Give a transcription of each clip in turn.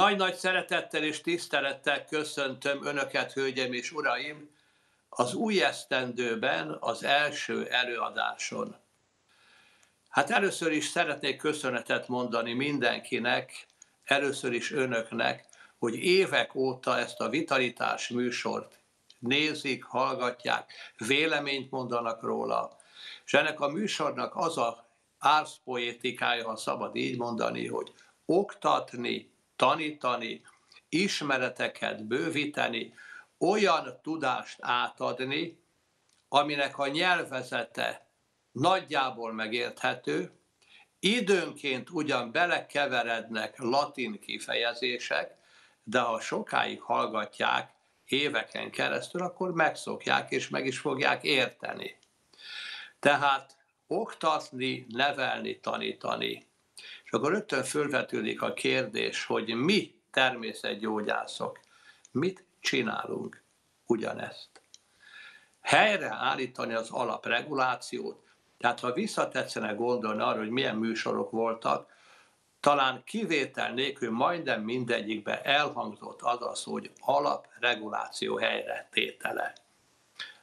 Nagy-nagy szeretettel és tisztelettel köszöntöm Önöket, hölgyem és uraim, az új esztendőben az első előadáson. Hát először is szeretnék köszönetet mondani mindenkinek, először is önöknek, hogy évek óta ezt a vitalitás műsort nézik, hallgatják, véleményt mondanak róla. És ennek a műsornak az a árszpoétikája, ha szabad így mondani, hogy oktatni, tanítani, ismereteket bővíteni, olyan tudást átadni, aminek a nyelvezete nagyjából megérthető, időnként ugyan belekeverednek latin kifejezések, de ha sokáig hallgatják, éveken keresztül, akkor megszokják és meg is fogják érteni. Tehát oktatni, nevelni, tanítani. És akkor rögtön fölvetődik a kérdés, hogy mi természetgyógyászok, mit csinálunk ugyanezt. Helyre állítani az alapregulációt, tehát ha visszatetszene gondolni arra, hogy milyen műsorok voltak, talán kivétel nélkül majdnem mindegyikben elhangzott az az, hogy alapreguláció helyre tétele.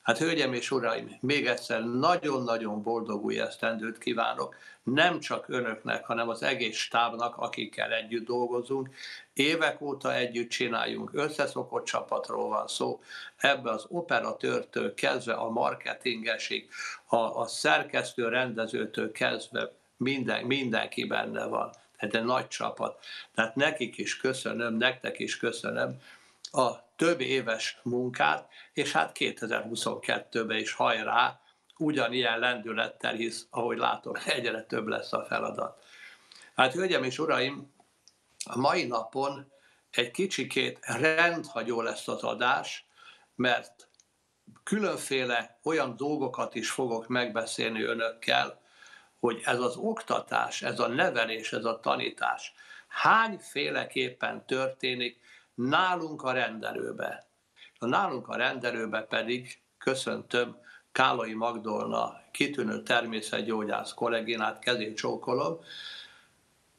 Hát hölgyem és uraim, még egyszer nagyon-nagyon boldog új esztendőt kívánok, nem csak önöknek, hanem az egész stábnak, akikkel együtt dolgozunk. Évek óta együtt csináljunk, összeszokott csapatról van szó, ebbe az operatőrtől kezdve a marketingesig, a, a szerkesztő rendezőtől kezdve minden, mindenki benne van. Tehát egy nagy csapat. Tehát nekik is köszönöm, nektek is köszönöm a több éves munkát, és hát 2022-ben is hajrá, ugyanilyen lendülettel, hisz, ahogy látom, egyre több lesz a feladat. Hát, hölgyem és uraim, a mai napon egy kicsikét rendhagyó lesz az adás, mert különféle olyan dolgokat is fogok megbeszélni önökkel, hogy ez az oktatás, ez a nevelés, ez a tanítás hányféleképpen történik nálunk a rendelőbe. A nálunk a rendelőbe pedig köszöntöm Kálai Magdolna kitűnő természetgyógyász kolléginát, kezét csókolom.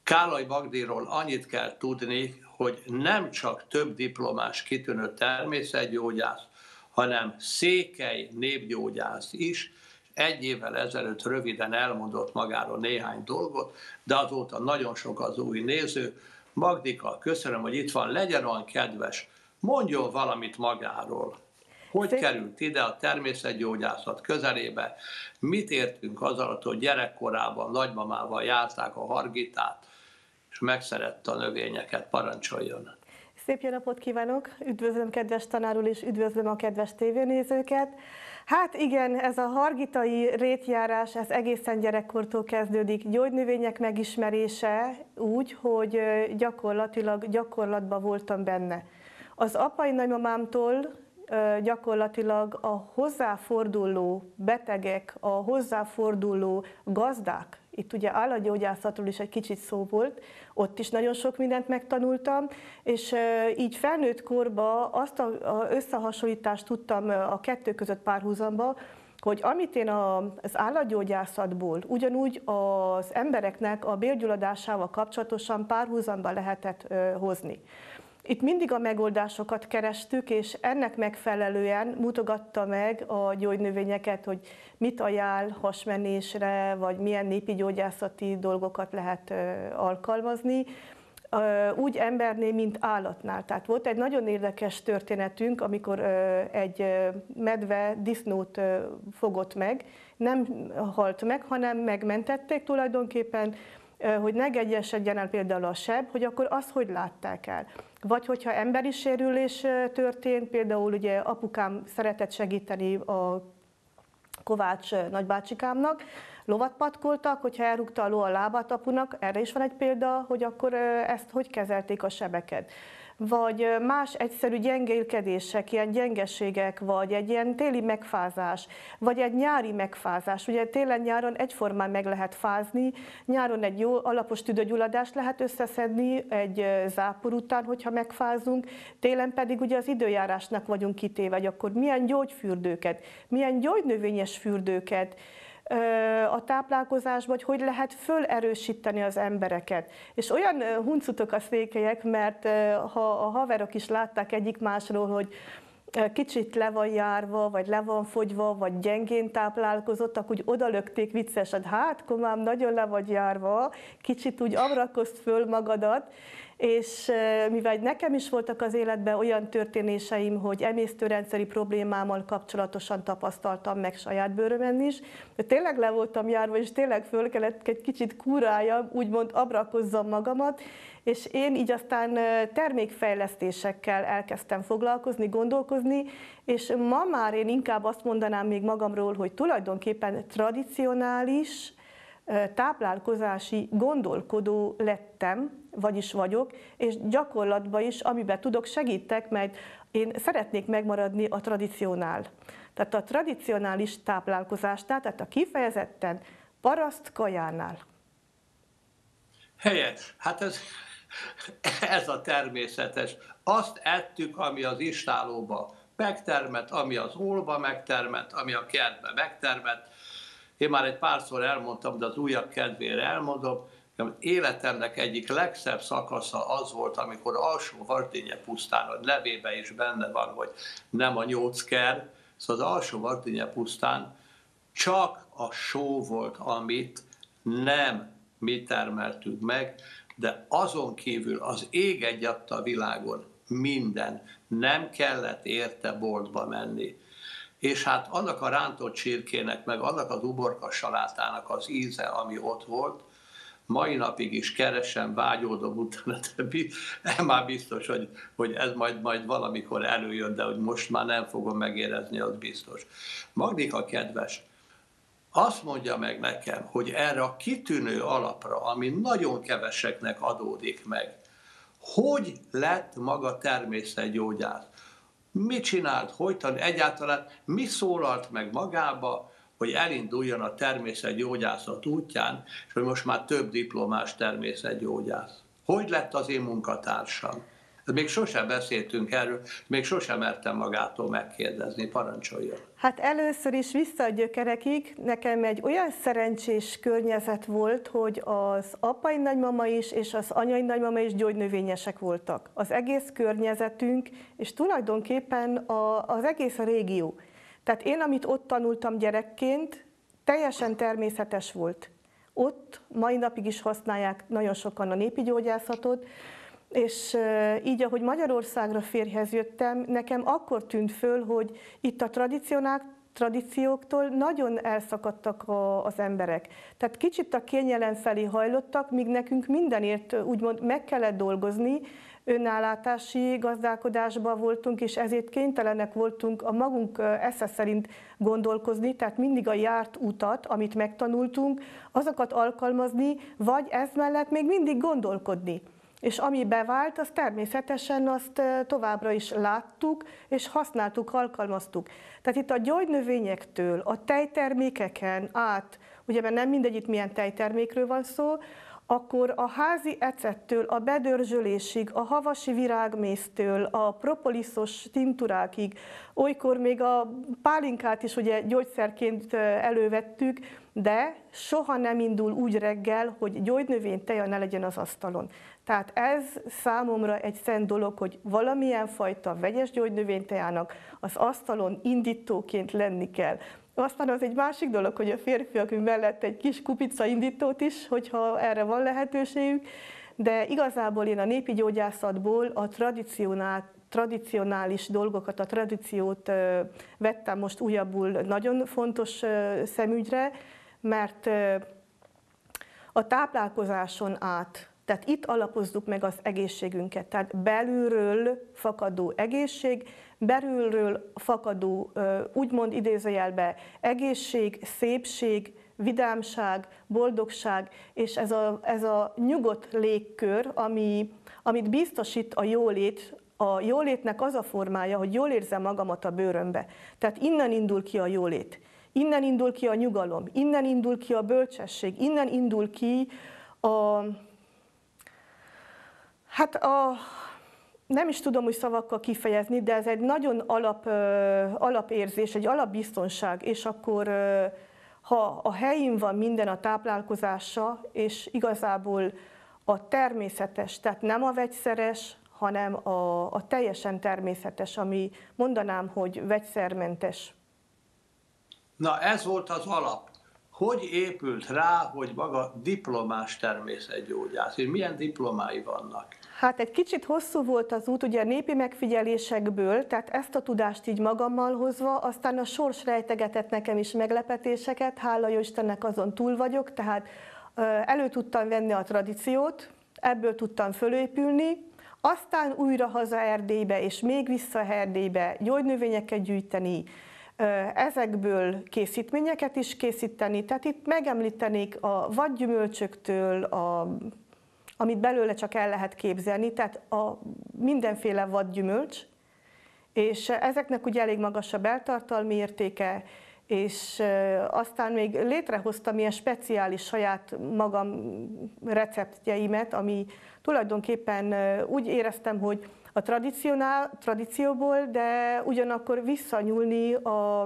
Kálai Magdiról annyit kell tudni, hogy nem csak több diplomás kitűnő természetgyógyász, hanem székely népgyógyász is, egy évvel ezelőtt röviden elmondott magáról néhány dolgot, de azóta nagyon sok az új néző. Magdika, köszönöm, hogy itt van, legyen olyan kedves, mondjon valamit magáról. Hogy Szép. került ide a természetgyógyászat közelébe? Mit értünk az alatt, hogy gyerekkorában nagymamával járták a hargitát, és megszerette a növényeket, parancsoljon. Szép jó napot kívánok! Üdvözlöm kedves tanárul és üdvözlöm a kedves tévénézőket! Hát igen, ez a hargitai rétjárás, ez egészen gyerekkortól kezdődik. Gyógynövények megismerése úgy, hogy gyakorlatilag gyakorlatban voltam benne. Az apai nagymamámtól gyakorlatilag a hozzáforduló betegek, a hozzáforduló gazdák, itt ugye állatgyógyászatról is egy kicsit szó volt, ott is nagyon sok mindent megtanultam, és így felnőtt korba azt az összehasonlítást tudtam a kettő között párhuzamba, hogy amit én az állatgyógyászatból ugyanúgy az embereknek a bélgyulladásával kapcsolatosan párhuzamba lehetett hozni. Itt mindig a megoldásokat kerestük, és ennek megfelelően mutogatta meg a gyógynövényeket, hogy mit ajánl hasmenésre, vagy milyen népi gyógyászati dolgokat lehet alkalmazni, úgy embernél, mint állatnál. Tehát volt egy nagyon érdekes történetünk, amikor egy medve disznót fogott meg, nem halt meg, hanem megmentették tulajdonképpen, hogy ne gegyesedjen el például a seb, hogy akkor azt hogy látták el. Vagy hogyha emberi sérülés történt, például ugye apukám szeretett segíteni a Kovács nagybácsikámnak, lovat patkoltak, hogyha elrúgta a ló a lábát apunak, erre is van egy példa, hogy akkor ezt hogy kezelték a sebeket vagy más egyszerű gyengélkedések, ilyen gyengeségek, vagy egy ilyen téli megfázás, vagy egy nyári megfázás. Ugye télen-nyáron egyformán meg lehet fázni, nyáron egy jó alapos tüdőgyulladást lehet összeszedni egy zápor után, hogyha megfázunk, télen pedig ugye az időjárásnak vagyunk kitéve, hogy akkor milyen gyógyfürdőket, milyen gyógynövényes fürdőket, a táplálkozásba, hogy hogy lehet fölerősíteni az embereket. És olyan huncutok a székelyek, mert ha a haverok is látták egyik másról, hogy kicsit le van járva, vagy le van fogyva, vagy gyengén táplálkozott, akkor úgy odalökték viccesen, hát komám, nagyon le vagy járva, kicsit úgy abrakozd föl magadat, és mivel nekem is voltak az életben olyan történéseim, hogy emésztőrendszeri problémámmal kapcsolatosan tapasztaltam meg saját bőrömen is, tényleg le voltam járva, és tényleg föl kellett egy kicsit kúráljam, úgymond abrakozzam magamat, és én így aztán termékfejlesztésekkel elkezdtem foglalkozni, gondolkozni, és ma már én inkább azt mondanám még magamról, hogy tulajdonképpen tradicionális, táplálkozási gondolkodó lettem, vagyis vagyok, és gyakorlatban is, amiben tudok, segítek, mert én szeretnék megmaradni a tradicionál. Tehát a tradicionális táplálkozásnál, tehát a kifejezetten paraszt kajánál. Helyes. Hát ez, ez a természetes. Azt ettük, ami az istálóba megtermett, ami az ólba megtermett, ami a kertbe megtermett. Én már egy párszor elmondtam, de az újabb kedvére elmondom, életemnek egyik legszebb szakasza az volt, amikor alsó Varténye pusztán, a nevébe is benne van, hogy nem a nyócker, szóval az alsó Varténye pusztán csak a só volt, amit nem mi termeltünk meg, de azon kívül az ég egyatta a világon minden, nem kellett érte boltba menni. És hát annak a rántott csirkének, meg annak az uborka salátának az íze, ami ott volt, mai napig is keresem, vágyódom utána, de már biztos, hogy, hogy ez majd, majd valamikor előjön, de hogy most már nem fogom megérezni, az biztos. Magnika kedves, azt mondja meg nekem, hogy erre a kitűnő alapra, ami nagyon keveseknek adódik meg, hogy lett maga természetgyógyász? Mit csinált, hogy tan, egyáltalán mi szólalt meg magába, hogy elinduljon a természetgyógyászat útján, és hogy most már több diplomás természetgyógyász. Hogy lett az én munkatársam? Még sosem beszéltünk erről, még sosem mertem magától megkérdezni, parancsoljon. Hát először is vissza a gyökerekig, nekem egy olyan szerencsés környezet volt, hogy az apai nagymama is és az anyai nagymama is gyógynövényesek voltak. Az egész környezetünk, és tulajdonképpen a, az egész a régió. Tehát én, amit ott tanultam gyerekként, teljesen természetes volt. Ott mai napig is használják nagyon sokan a népi gyógyászatot, és így, ahogy Magyarországra férjhez jöttem, nekem akkor tűnt föl, hogy itt a tradicionál, tradícióktól nagyon elszakadtak a, az emberek. Tehát kicsit a kényelem felé hajlottak, míg nekünk mindenért úgymond meg kellett dolgozni, önállátási gazdálkodásban voltunk, és ezért kénytelenek voltunk a magunk esze szerint gondolkozni, tehát mindig a járt utat, amit megtanultunk, azokat alkalmazni, vagy ez mellett még mindig gondolkodni. És ami bevált, az természetesen azt továbbra is láttuk, és használtuk, alkalmaztuk. Tehát itt a gyógynövényektől, a tejtermékeken át, ugye mert nem mindegy itt milyen tejtermékről van szó, akkor a házi ecettől a bedörzsölésig, a havasi virágmésztől, a propoliszos tinturákig, olykor még a pálinkát is ugye gyógyszerként elővettük, de soha nem indul úgy reggel, hogy gyógynövény teja ne legyen az asztalon. Tehát ez számomra egy szent dolog, hogy valamilyen fajta vegyes gyógynövénytejának az asztalon indítóként lenni kell. Aztán az egy másik dolog, hogy a férfiak mellett egy kis kupica indítót is, hogyha erre van lehetőségük, de igazából én a népi gyógyászatból a tradicionál, tradicionális dolgokat, a tradíciót vettem most újabbul nagyon fontos szemügyre, mert a táplálkozáson át, tehát itt alapozzuk meg az egészségünket, tehát belülről fakadó egészség, belülről fakadó, úgymond idézőjelbe egészség, szépség, vidámság, boldogság, és ez a, ez a nyugodt légkör, ami, amit biztosít a jólét, a jólétnek az a formája, hogy jól érzem magamat a bőrömbe. Tehát innen indul ki a jólét. Innen indul ki a nyugalom, innen indul ki a bölcsesség, innen indul ki a, hát a, nem is tudom úgy szavakkal kifejezni, de ez egy nagyon alap, alapérzés, egy alapbiztonság, és akkor ha a helyén van minden a táplálkozása, és igazából a természetes, tehát nem a vegyszeres, hanem a, a teljesen természetes, ami mondanám, hogy vegyszermentes. Na ez volt az alap. Hogy épült rá, hogy maga diplomás természetgyógyász, és milyen diplomái vannak? Hát egy kicsit hosszú volt az út, ugye népi megfigyelésekből, tehát ezt a tudást így magammal hozva, aztán a sors rejtegetett nekem is meglepetéseket, hála jó Istennek azon túl vagyok, tehát elő tudtam venni a tradíciót, ebből tudtam fölépülni, aztán újra haza Erdélybe, és még vissza Erdélybe gyógynövényeket gyűjteni, ezekből készítményeket is készíteni, tehát itt megemlítenék a vadgyümölcsöktől, a, amit belőle csak el lehet képzelni, tehát a mindenféle vadgyümölcs, és ezeknek ugye elég magas a beltartalmi értéke, és aztán még létrehoztam ilyen speciális saját magam receptjeimet, ami tulajdonképpen úgy éreztem, hogy a tradícióból, de ugyanakkor visszanyúlni a,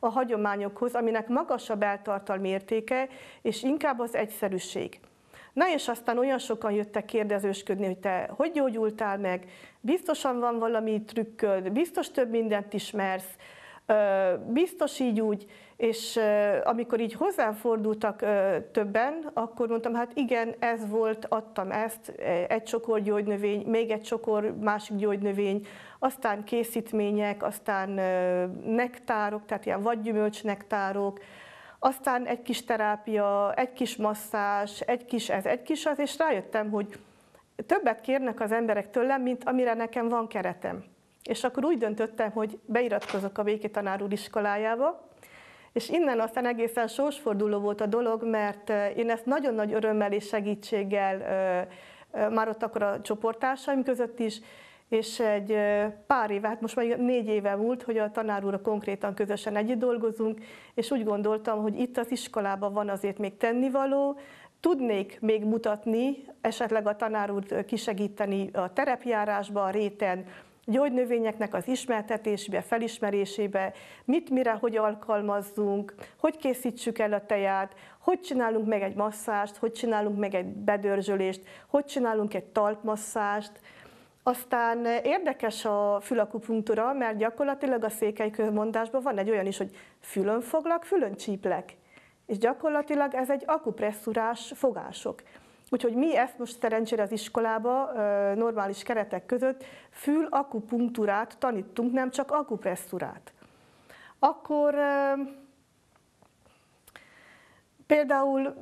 a hagyományokhoz, aminek magasabb eltartalmi értéke, és inkább az egyszerűség. Na és aztán olyan sokan jöttek kérdezősködni, hogy te hogy gyógyultál meg, biztosan van valami trükköd, biztos több mindent ismersz, biztos így úgy, és amikor így hozzám fordultak többen, akkor mondtam, hát igen, ez volt, adtam ezt, egy csokor gyógynövény, még egy csokor másik gyógynövény, aztán készítmények, aztán nektárok, tehát ilyen vadgyümölcs nektárok, aztán egy kis terápia, egy kis masszás, egy kis ez, egy kis az, és rájöttem, hogy többet kérnek az emberek tőlem, mint amire nekem van keretem. És akkor úgy döntöttem, hogy beiratkozok a Béki Tanár úr iskolájába, és innen aztán egészen sorsforduló volt a dolog, mert én ezt nagyon nagy örömmel és segítséggel már ott akkor a csoporttársaim között is, és egy pár éve, hát most már négy éve múlt, hogy a tanár úrra konkrétan közösen együtt dolgozunk, és úgy gondoltam, hogy itt az iskolában van azért még tennivaló, tudnék még mutatni, esetleg a tanár úr kisegíteni a terepjárásba, a réten, gyógynövényeknek az ismertetésébe, felismerésébe, mit, mire, hogy alkalmazzunk, hogy készítsük el a teját, hogy csinálunk meg egy masszást, hogy csinálunk meg egy bedörzsölést, hogy csinálunk egy talpmasszást. Aztán érdekes a fülakupunktúra, mert gyakorlatilag a székely mondásban van egy olyan is, hogy fülön foglak, fülön csíplek. És gyakorlatilag ez egy akupresszurás fogások. Úgyhogy mi ezt most szerencsére az iskolába normális keretek között fül akupunktúrát tanítunk, nem csak akupresszurát. Akkor például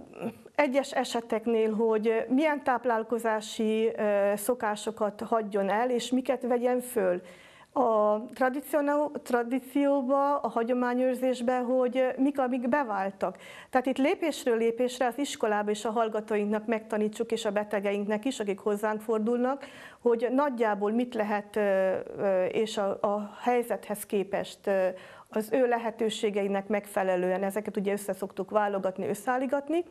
egyes eseteknél, hogy milyen táplálkozási szokásokat hagyjon el, és miket vegyen föl a tradícióba, a hagyományőrzésbe, hogy mik, amik beváltak. Tehát itt lépésről lépésre az iskolába és a hallgatóinknak megtanítsuk, és a betegeinknek is, akik hozzánk fordulnak, hogy nagyjából mit lehet, és a, a helyzethez képest az ő lehetőségeinek megfelelően ezeket ugye össze szoktuk válogatni, összeállígatni,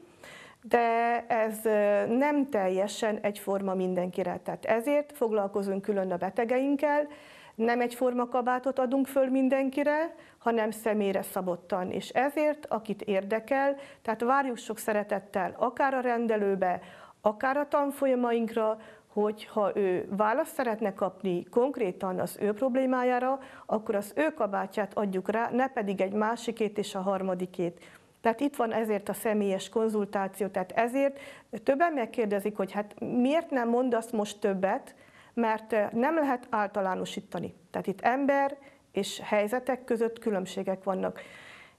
de ez nem teljesen egyforma mindenkire. Tehát ezért foglalkozunk külön a betegeinkkel, nem egyforma kabátot adunk föl mindenkire, hanem személyre szabottan. És ezért, akit érdekel, tehát várjuk sok szeretettel akár a rendelőbe, akár a tanfolyamainkra, hogy ha ő választ szeretne kapni konkrétan az ő problémájára, akkor az ő kabátját adjuk rá, ne pedig egy másikét és a harmadikét. Tehát itt van ezért a személyes konzultáció, tehát ezért többen megkérdezik, hogy hát miért nem mondasz most többet, mert nem lehet általánosítani. Tehát itt ember és helyzetek között különbségek vannak.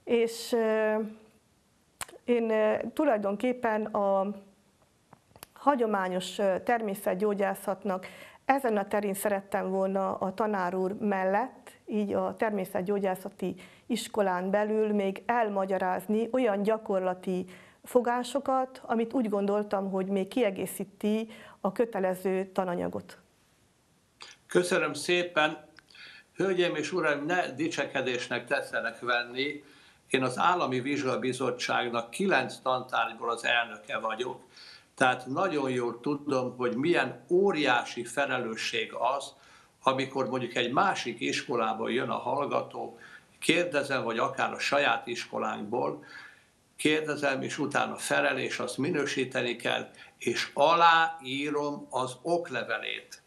És én tulajdonképpen a hagyományos természetgyógyászatnak ezen a terén szerettem volna a tanár úr mellett, így a természetgyógyászati iskolán belül még elmagyarázni olyan gyakorlati fogásokat, amit úgy gondoltam, hogy még kiegészíti a kötelező tananyagot. Köszönöm szépen. Hölgyeim és uraim, ne dicsekedésnek tetszenek venni. Én az Állami Vizsgabizottságnak kilenc tantárgyból az elnöke vagyok. Tehát nagyon jól tudom, hogy milyen óriási felelősség az, amikor mondjuk egy másik iskolából jön a hallgató, kérdezem, vagy akár a saját iskolánkból, kérdezem, és utána felelés, azt minősíteni kell, és aláírom az oklevelét.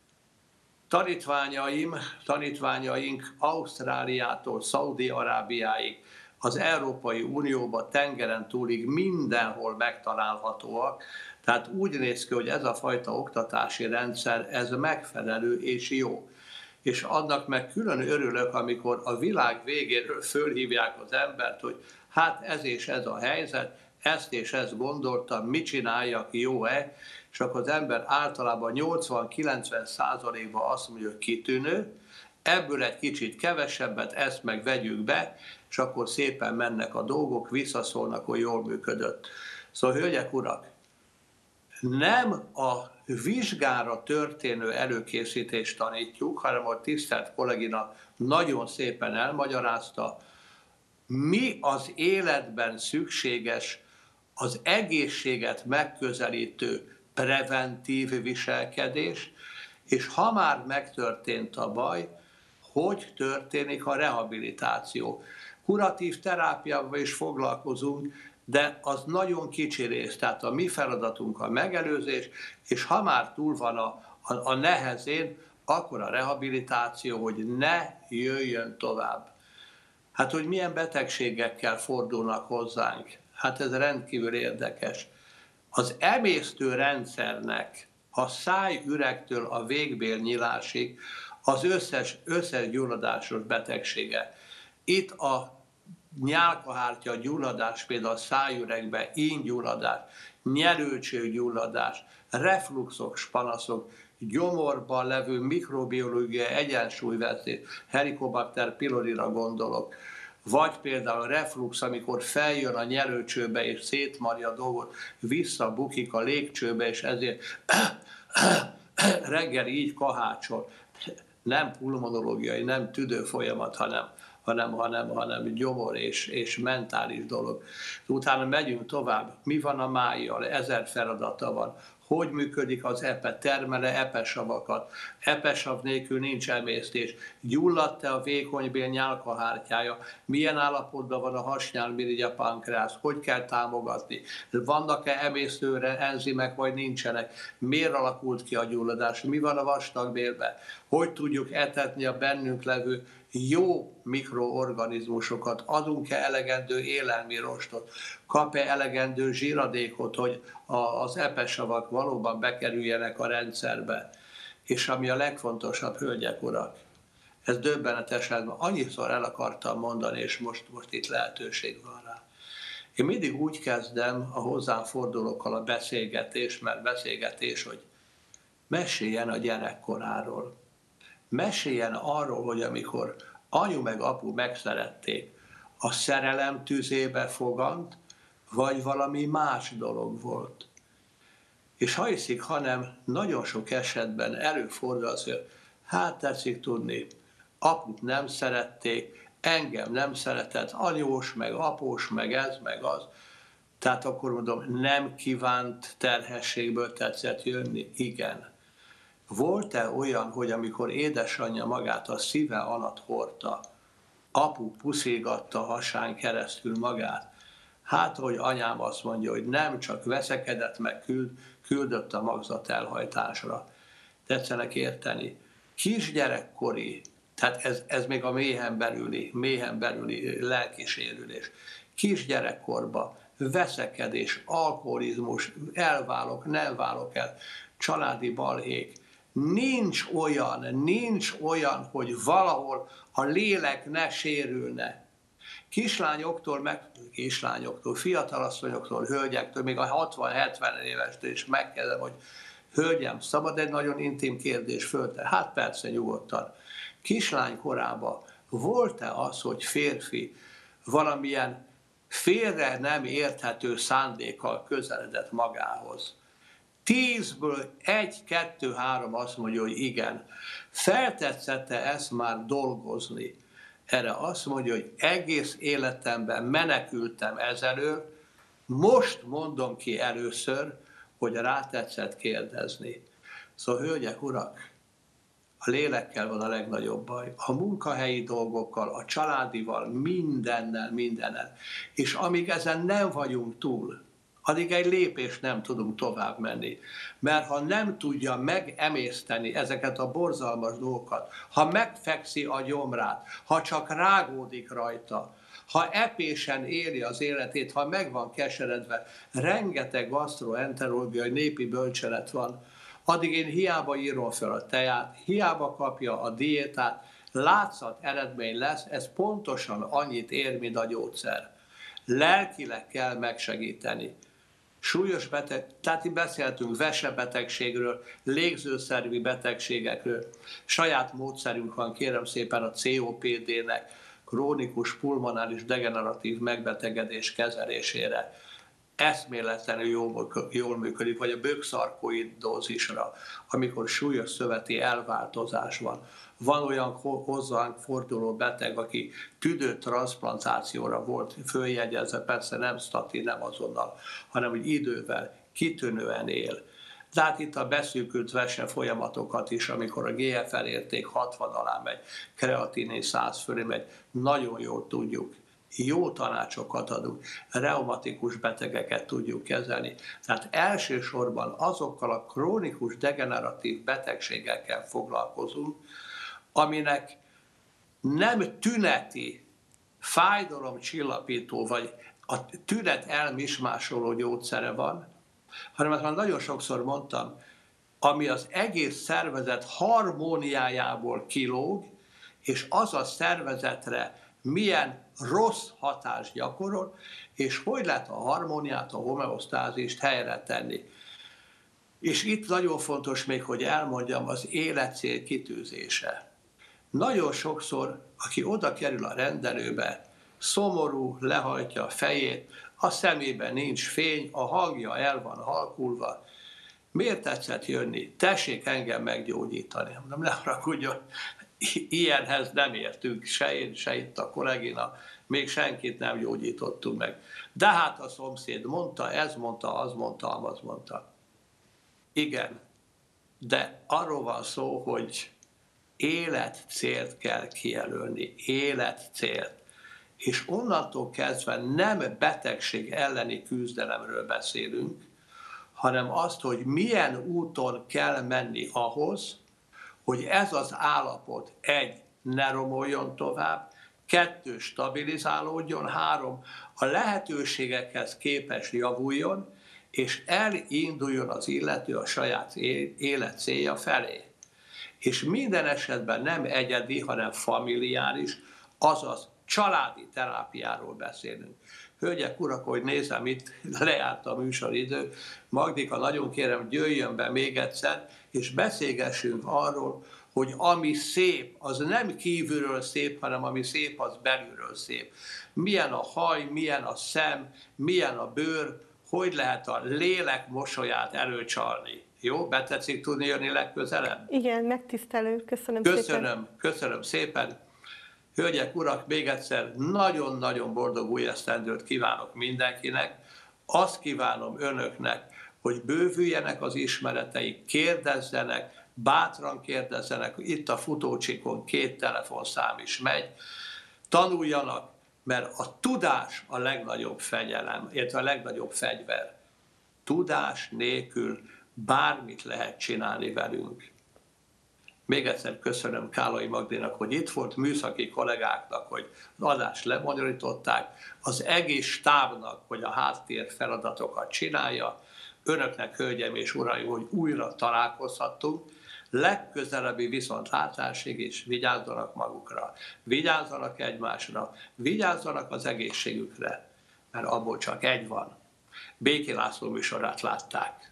Tanítványaim, tanítványaink Ausztráliától Szaudi-Arábiáig, az Európai Unióban tengeren túlig mindenhol megtalálhatóak, tehát úgy néz ki, hogy ez a fajta oktatási rendszer, ez megfelelő és jó. És annak meg külön örülök, amikor a világ végéről fölhívják az embert, hogy hát ez és ez a helyzet, ezt és ezt gondoltam, mit csináljak, jó-e, és akkor az ember általában 80-90 százalékban azt mondja, hogy kitűnő, ebből egy kicsit kevesebbet, ezt meg vegyük be, és akkor szépen mennek a dolgok, visszaszólnak, hogy jól működött. Szóval, hölgyek, urak, nem a vizsgára történő előkészítést tanítjuk, hanem a tisztelt kollégina nagyon szépen elmagyarázta, mi az életben szükséges az egészséget megközelítő preventív viselkedés, és ha már megtörtént a baj, hogy történik a rehabilitáció. Kuratív terápiával is foglalkozunk, de az nagyon kicsi rész, tehát a mi feladatunk a megelőzés, és ha már túl van a, a, a nehezén, akkor a rehabilitáció, hogy ne jöjjön tovább. Hát, hogy milyen betegségekkel fordulnak hozzánk, hát ez rendkívül érdekes. Az emésztő rendszernek a szájüregtől a végbélnyilásig az összes, összes gyulladásos betegsége. Itt a nyálkahártya gyulladás, például a szájüregbe, íngyulladás, nyelőcsőgyulladás, refluxok, spanaszok, gyomorban levő mikrobiológiai egyensúlyvesztés, Helicobacter pylorira gondolok, vagy például a reflux, amikor feljön a nyelőcsőbe és szétmarja a dolgot, visszabukik a légcsőbe, és ezért reggel így kahácsol. Nem pulmonológiai, nem tüdő folyamat, hanem hanem, hanem, hanem gyomor és, és mentális dolog. Utána megyünk tovább. Mi van a májjal? Ezer feladata van hogy működik az epe, termele epesavakat. Epesav nélkül nincs emésztés. Gyulladt-e a vékonybél nyálkahártyája? Milyen állapotban van a hasnyálmirigy, a pankreász? Hogy kell támogatni? Vannak-e emésztőre enzimek, vagy nincsenek? Miért alakult ki a gyulladás? Mi van a vastagbélben? Hogy tudjuk etetni a bennünk levő jó mikroorganizmusokat, adunk-e elegendő élelmi rostot, kap-e elegendő zsíradékot, hogy az epesavak valóban bekerüljenek a rendszerbe. És ami a legfontosabb, hölgyek, urak, ez döbbenetesen, annyiszor el akartam mondani, és most, most itt lehetőség van rá. Én mindig úgy kezdem a hozzám fordulókkal a beszélgetés, mert beszélgetés, hogy meséljen a gyerekkoráról meséljen arról, hogy amikor anyu meg apu megszerették, a szerelem tüzébe fogant, vagy valami más dolog volt. És ha hiszik, hanem nagyon sok esetben előfordul az, hogy hát tetszik tudni, aput nem szerették, engem nem szeretett, anyós, meg após, meg ez, meg az. Tehát akkor mondom, nem kívánt terhességből tetszett jönni? Igen. Volt-e olyan, hogy amikor édesanyja magát a szíve alatt hordta, apu puszégatta hasán keresztül magát, hát, hogy anyám azt mondja, hogy nem csak veszekedett, meg küld, küldött a magzat elhajtásra. Tetszenek érteni? Kisgyerekkori, tehát ez, ez még a méhen belüli, méhen belüli lelkisérülés. Kisgyerekkorban veszekedés, alkoholizmus, elválok, nem válok el, családi balhék, Nincs olyan, nincs olyan, hogy valahol a lélek ne sérülne. Kislányoktól, meg, kislányoktól, fiatalasszonyoktól, hölgyektől, még a 60-70 évestől is megkérdem, hogy hölgyem, szabad egy nagyon intim kérdés fölte? Hát persze, nyugodtan. Kislány korában volt-e az, hogy férfi valamilyen félre nem érthető szándékkal közeledett magához? Tízből egy, kettő, három azt mondja, hogy igen. Feltetszette ezt már dolgozni? Erre azt mondja, hogy egész életemben menekültem ezelől, most mondom ki először, hogy rátetszett kérdezni. Szóval, hölgyek, urak, a lélekkel van a legnagyobb baj. A munkahelyi dolgokkal, a családival, mindennel, mindennel. És amíg ezen nem vagyunk túl, addig egy lépést nem tudunk tovább menni. Mert ha nem tudja megemészteni ezeket a borzalmas dolgokat, ha megfekszi a gyomrát, ha csak rágódik rajta, ha epésen éli az életét, ha meg van keseredve, rengeteg gastroenterológiai népi bölcselet van, addig én hiába írom fel a teját, hiába kapja a diétát, látszat eredmény lesz, ez pontosan annyit ér, mint a gyógyszer. Lelkileg kell megsegíteni. Súlyos beteg, tehát itt beszéltünk vesebetegségről, légzőszervi betegségekről. Saját módszerünk van, kérem szépen, a COPD-nek, krónikus pulmonális degeneratív megbetegedés kezelésére eszméletlenül jól, jól működik, vagy a bőkszarkoidózisra, amikor súlyos szöveti elváltozás van. Van olyan hozzánk forduló beteg, aki tüdőtransplantációra volt följegyezve, persze nem stati, nem azonnal, hanem hogy idővel kitűnően él. De hát itt a beszűkült vese folyamatokat is, amikor a GFL érték 60 alá megy, kreatiné 100 fölé megy, nagyon jól tudjuk jó tanácsokat adunk, reumatikus betegeket tudjuk kezelni. Tehát elsősorban azokkal a krónikus degeneratív betegségekkel foglalkozunk, aminek nem tüneti, fájdalomcsillapító, vagy a tünet elmismásoló gyógyszere van, hanem azt már nagyon sokszor mondtam, ami az egész szervezet harmóniájából kilóg, és az a szervezetre milyen rossz hatást gyakorol, és hogy lehet a harmóniát, a homeosztázist helyre tenni. És itt nagyon fontos még, hogy elmondjam, az életcél kitűzése. Nagyon sokszor, aki oda kerül a rendelőbe, szomorú, lehajtja a fejét, a szemében nincs fény, a hangja el van halkulva. Miért tetszett jönni? Tessék engem meggyógyítani. Nem ne haragudjon, ilyenhez nem értünk, se én, se itt a kollégina, még senkit nem gyógyítottunk meg. De hát a szomszéd mondta, ez mondta, az mondta, az mondta. Igen, de arról van szó, hogy életcélt kell kijelölni, életcélt. És onnantól kezdve nem betegség elleni küzdelemről beszélünk, hanem azt, hogy milyen úton kell menni ahhoz, hogy ez az állapot egy, ne romoljon tovább, kettő, stabilizálódjon, három, a lehetőségekhez képes javuljon, és elinduljon az illető a saját élet célja felé. És minden esetben nem egyedi, hanem familiáris, azaz családi terápiáról beszélünk. Hölgyek, urak, hogy nézem, itt lejárt a műsoridő. Magdika, nagyon kérem, jöjjön be még egyszer, és beszélgessünk arról, hogy ami szép, az nem kívülről szép, hanem ami szép, az belülről szép. Milyen a haj, milyen a szem, milyen a bőr, hogy lehet a lélek mosolyát előcsalni. Jó? Betetszik tudni jönni legközelebb? Igen, megtisztelő. Köszönöm, köszönöm szépen. Köszönöm, köszönöm szépen. Hölgyek, urak, még egyszer nagyon-nagyon boldog új esztendőt kívánok mindenkinek. Azt kívánom önöknek, hogy bővüljenek az ismereteik, kérdezzenek, bátran kérdezzenek, itt a futócsikon két telefonszám is megy, tanuljanak, mert a tudás a legnagyobb fegyelem, illetve a legnagyobb fegyver. Tudás nélkül bármit lehet csinálni velünk. Még egyszer köszönöm Kálai Magdénak, hogy itt volt, műszaki kollégáknak, hogy az adást lebonyolították, az egész stábnak, hogy a háttér feladatokat csinálja, önöknek, hölgyem és uraim, hogy újra találkozhattunk, legközelebbi viszontlátásig is vigyázzanak magukra, vigyázzanak egymásra, vigyázzanak az egészségükre, mert abból csak egy van. Béki László műsorát látták.